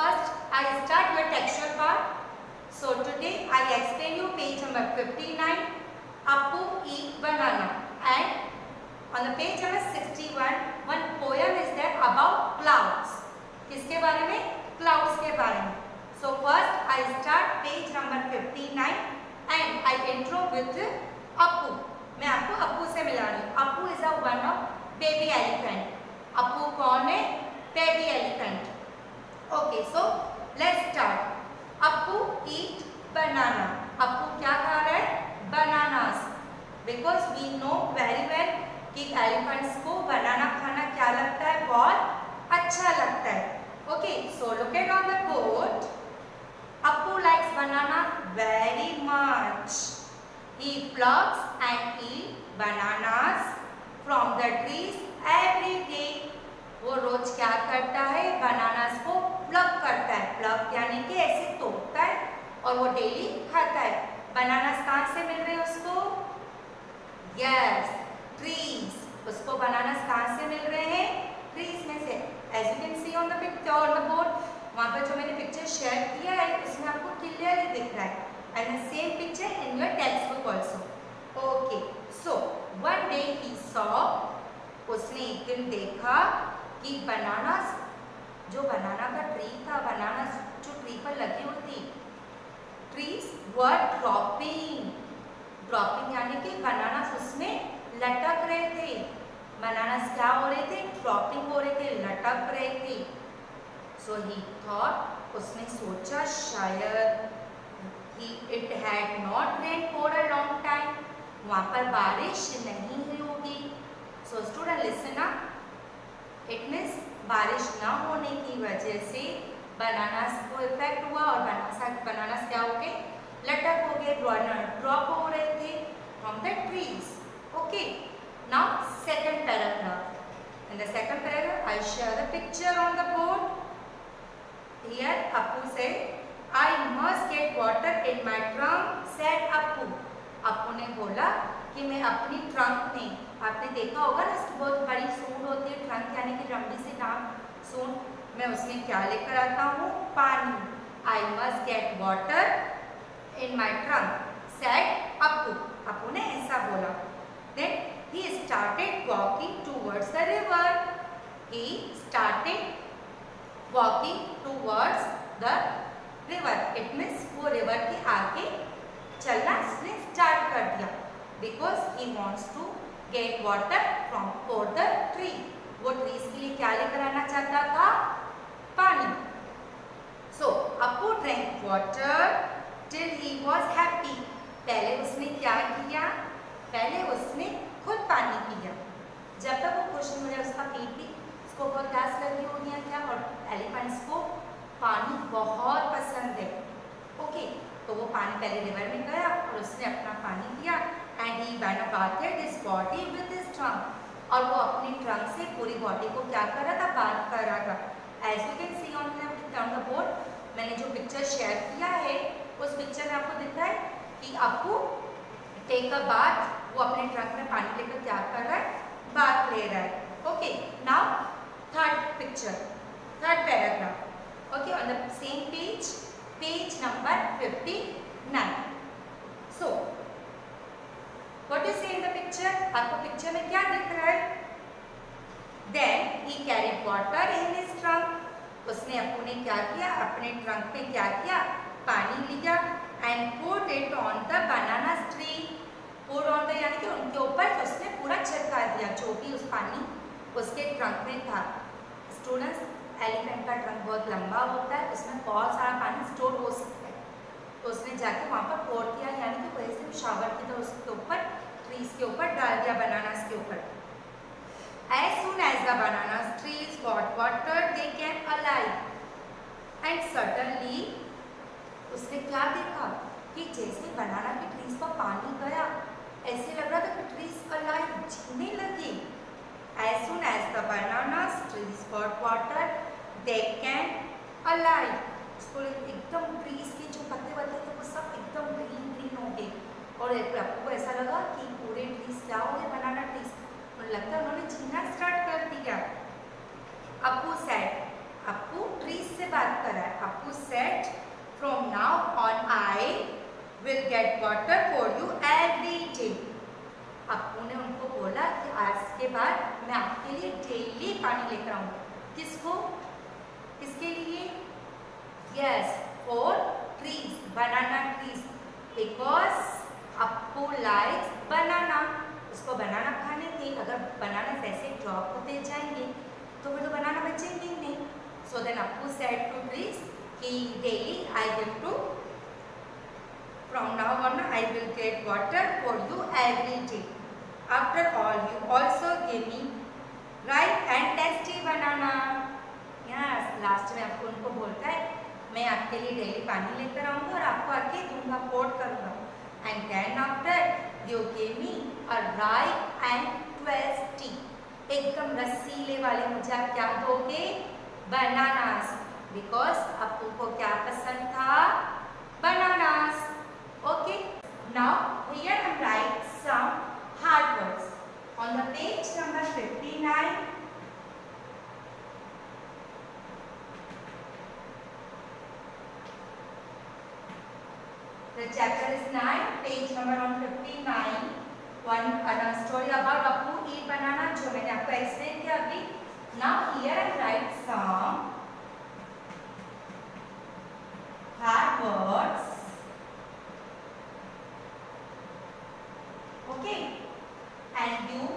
first, I start your textual part. So today, I explain you page number 59, Appu eat banana. And on the page number 61, one poem is there about clouds. किसके बारे में clouds के बारे में so first I start page number 59 and I intro with Appu. मैं आपको अप्पू से मिला रही हूँ Appu is a one of baby elephant Appu कौन है baby elephant okay so let's start Appu eat banana Appu क्या खा रहा है bananas because we know very well कि एलिफेंट्स को बनाना खाना क्या लगता है? बहुत अच्छा लगता है। Okay so look at on the board Appu likes banana very much. He plucks and eat bananas from the trees every day. वो रोज क्या करता है? बनानास को प्लग करता है। प्लग यानी कि ऐसे तोड़ता है और वो डेली खाता है। बनानास कहाँ से मिल रहे हैं उसको? यस ट्रीज उसको बनानास कहाँ से मिल रहे हैं। ट्रीज में से as you can see on the picture on the board वहाँ पर जो मैंने पिक्चर शेयर किया है, उसमें आपको क्लियरली दिख रहा है। And same picture in your text book also okay so one day he saw उसने एक दिन देखा कि बनाना जो बनाना का ट्री था बनाना जो ट्री पर लगी हुई थी ट्रीज वर ड्रॉपिंग ड्रॉपिंग यानी कि बनाना उसमें लटक रहे थे। बनानास क्या हो रहे थे? ड्रॉपिंग हो रहे थे, लटक रहे थे। सो ही थॉट उसने सोचा, शायद कि it had not rain for a long time वहाँ पर बारिश नहीं हुई होगी। So student listen it means बारिश ना होने की वजह से बनानास को इफ़ेक्ट हुआ और बनाना बनानास क्या हो गए लटक हो गए ड्रॉप हो रहे थे from the trees okay now second paragraph in the second paragraph i share the picture on the board Here Appu said, I must get water in my trunk, said Appu. Appu ने बोला कि मैं अपनी trunk में, आपने देखा होगा ना इसकी बहुत बड़ी सूंड होती है ट्रंक यानी कि लंबी से नाम सूंड। मैं उसमें क्या लेकर आता हूँ? पानी। I must get water in my trunk said Appu Appu ने ऐसा बोला। Then he started walking towards the river he started walking towards the river it means वो रिवर के आगे चलना इसने स्टार्ट कर दिया। Because he wants to get water from for the tree वो ट्रीज के लिए क्या लेकर आना चाहता था? पानी। So Appu drink water till he was happy पहले उसने क्या किया पहले उसने खुद पानी पिया जब तक वो खुश नहीं हो जाए उसका पेट भी उसको बहुत प्यास लगी होगी या क्या और एलिफेंट्स को पानी बहुत पसंद है ओके तो वो पानी पहले रिवर में गया और उसने अपना पानी पिया and he ban bathed his body with his trunk और वो अपनी ट्रंक से पूरी बॉडी को क्या कर रहा था बात कर रहा था as you can see from the board मैंने जो पिक्चर शेयर किया है, उस पिक्चर में आपको दिखता है कि आपको टेक अ बाथ वो अपने ट्रक में पानी लेकर त्याग कर रहा है बाथ ले रहा है। Okay now third picture third paragraph okay on the same page page number fifty nine so what you see the picture आपको पिक्चर में क्या दिख रहा है? Then he carry water in his trunk उसने अपने क्या किया? अपने ट्रंक में क्या किया? पानी लिया and put it on the banana tree put on the यानी कि उनके ऊपर उसने पूरा छिड़का दिया जो भी उस पानी उसके ट्रंक में था। स्टूडेंट्स एलिफेंट का ट्रंक बहुत लंबा होता है, उसमें बहुत सारा पानी स्टोर हो सकता है। तो उसने जाके वहाँ पर पोर किया, यानी कि वैसे भी शावर की तरह उसके ऊपर ट्रीज के ऊपर डाल दिया बनानास के ऊपर। As soon as the bananas trees got water, they came alive. And suddenly, उसने क्या देखा कि जैसे बनाना की ट्रीज पर पानी गया ऐसे लग रहा था कि ट्रीज अलाइव जीने लगी As soon as the bananas trees got water, they can alive. उसको एकदम ट्रीज के जो पत्ते वत्ते थे वो सब एकदम ग्रीन ग्रीन हो गए और आपको ऐसा लगा कि पूरे लगता है उन्होंने छीनना स्टार्ट कर दिया। अपू सेट अपू ट्रीज से बात कर रहा है। Appu said from now on I will get water for you every day Appu ने उनको बोला कि आज के बाद मैं आपके लिए डेली पानी लेकर आऊँगा। किसको? किसके लिए? Yes for trees banana trees because Appu likes banana उसको बनाना थे अगर बनाना ऐसे ड्रॉप होते जाएँगे तो फिर तो बनाना बचेंगे ही नहीं so then Appu said to trees कि daily I will to from now on I will get water for you every day. After all, you also give me ripe and tasty banana. Yes, last में आपको उनको बोलता है मैं आपके लिए daily पानी लेकर आऊँगा और आपको आके दूँगा पोर्ट करूँगा and then after you give me a ripe and tasty एकदम रसीले वाले मुझे आप क्या दोगे? बनानास बिकॉज़ आपको को क्या पसंद था? Bananas okay now here I write some hard words. On the page number 59 The chapter is 9, page number 159. One another story about Apu eat banana जो मैंने आपको explain किया अभी. Now here I write some hard words. Okay. And you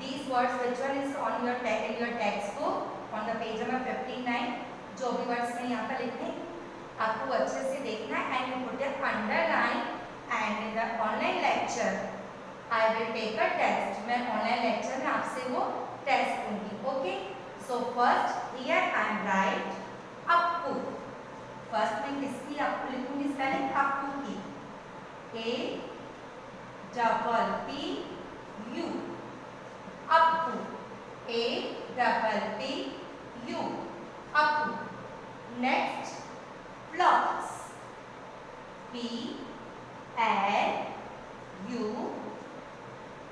these words which one is on your in your textbook on the page number 59 जो भी words मैं यहाँ पर लिखने आपको अच्छे से देखना है and you put it underline and in the online lecture I will take a test मैं ऑनलाइन लेक्चर में आपसे वो टेस्ट दूँगी okay so first here I am write Appu first मैं किसकी अप्पू लिखूँगी? स्पेलिंग अप्पू की। A double P U Appu A double P U Appu next blocks P, L, U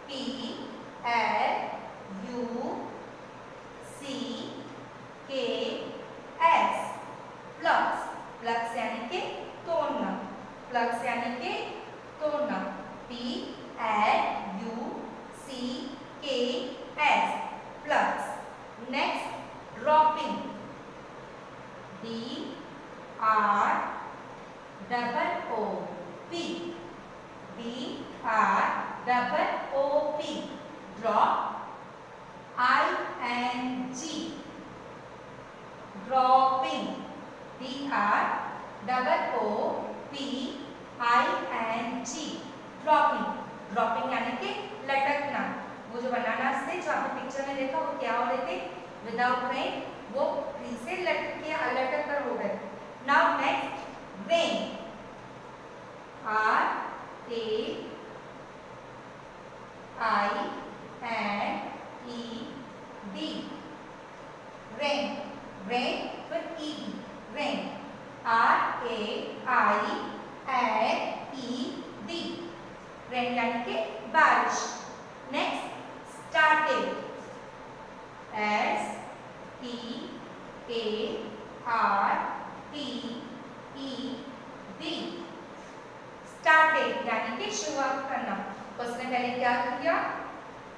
P L U C K S blocks blocks यानी के तोड़ना blocks यानी के तोड़ना P L U C K S blocks next dropping D R double O P D R double O P drop I N G dropping D R double O P I N G dropping dropping यानी कि लटकना वो जो बनाना से जो आपने picture में देखा वो क्या हो रहे थे विदाउट रेन वो से लटक के लटक कर हो गए Now next rain. R A I N E D. Rain. Rain with E D. Rain. R A I N E D. Rain यानी कि बारिश. Next started. S T A R T E D. Started. यानी कि शुरुआत करना। उसने पहले क्या किया?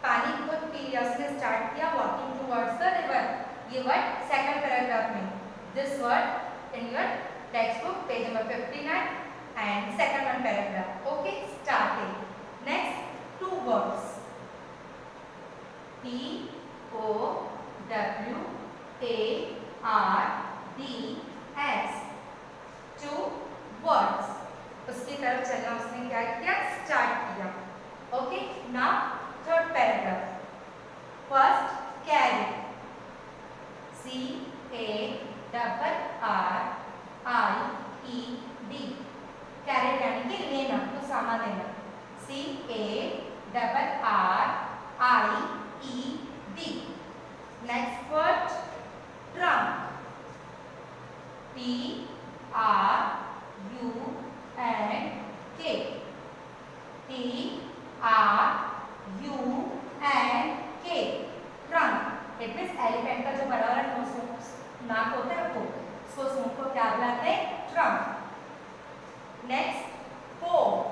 पानी खुद पी लिया उसने स्टार्ट किया वॉकिंग टुवर्ड्स द रिवर ये वर्ड सेकंड पैराग्राफ में। This word in your text book page number 59 and second one paragraph. Okay, started. Next, two words. P, O, W, A, R, D. S two words. उसकी तरफ़ चलना, उसने क्या किया? Start किया. Okay now third paragraph first carried C A double R I E D carried यानी कि लेना तो सामान लेना. C A double R I E D next word trunk P R U and K. P R U and K. Trunk. It means elephant का जो बड़ा वाला नोस नाक होता है वो इसको सुन को क्या बोलते हैं Trunk. Next, four.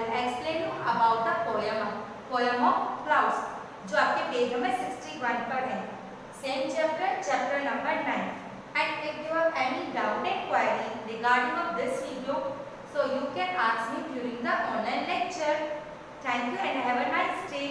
will explain you about the poem poem of clouds जो आपके पेज नंबर 61 पर है same chapter chapter number 9 and if you have any doubt and query regarding of this video so you can ask me during the online lecture thank you and have a nice day